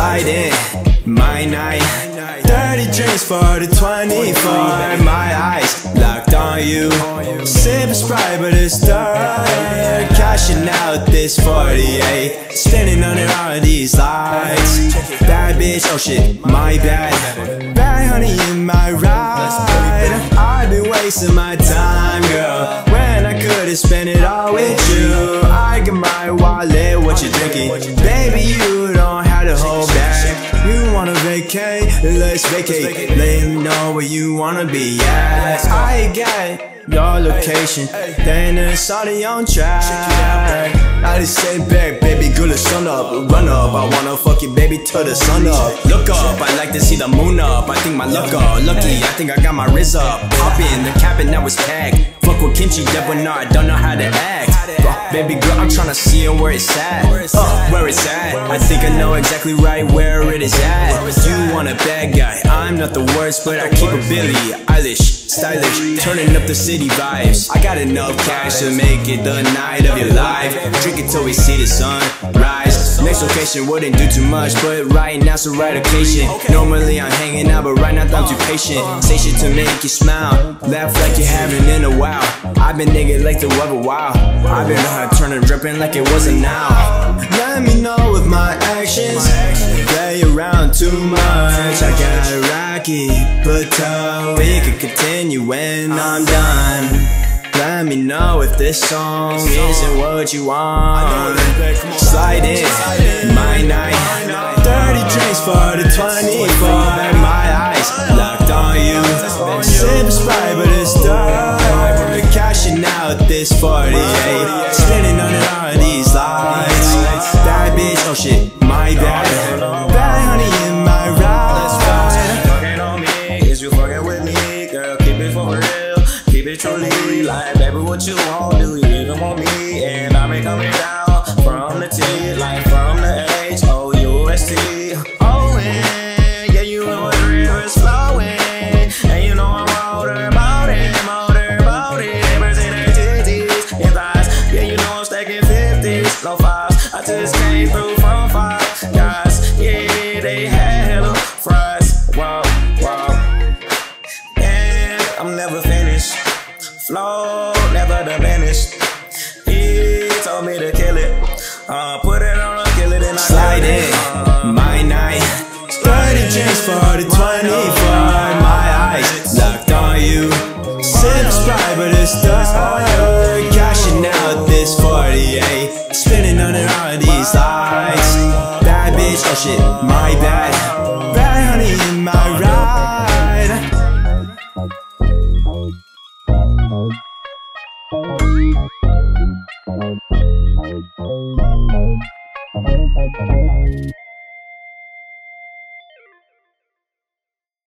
Slide in, my night. 30 drinks for the 24 My eyes locked on you. Sip Sprite but it's dark. Cashing out this 48 Spinning under all these lights. Bad bitch, oh shit, my bad. Bad honey in my ride. I've been wasting my time, girl. When I could've spent it all with you vacate? Let's vacate Let me know where you wanna be at. I got your location Then it's already on track. I just say back, baby girl, it's sun up. Run up, I wanna fuck you, baby, till the sun up. Look up, I like to see the moon up. I think my luck up, lucky, I think I got my riz up. Hop in, the cabin now is packed. Fuck with kimchi, I don't know how to act I'm see it where it's at. Uh, Where it's at. I think I know exactly right where it is at. You want a bad guy, I'm not the worst But I keep a Billie Eilish Stylish, turning up the city vibes. I got enough cash to make it the night of your life. Drink it till we see the sun rise Next location wouldn't do too much But right now's the right occasion. Normally I'm hanging out but right now I'm too patient. Say shit to make you smile. Laugh like you haven't in a while I've been nigga like the weather wow. I've been uh, turning dripping like it wasn't now. Let me know with my actions Play around too much. I got a rocky uh, we can continue when I'm done. Let me know if this song isn't what you want. Slide in, my night. 30 drinks for the 24 this 48 Spinning under all these lights. Bad bitch, oh shit, my bad. Bad honey in my ride. Fucking on me, is you fucking with me? Girl, keep it for real, keep it truly Like, baby, what you want, do? You even want me? And I be coming down from the T Like, no fives I just came through from five guys Yeah, they had hella fries Wow, wow And I'm never finished. Flow never diminished He told me to kill it. Uh, Put it on, kill it and I Slide in, my night. 30 drinks for the 24 My eyes locked on you. Sip Sprite but it's Cashing bitch, oh shit, my bad. Bad honey in my ride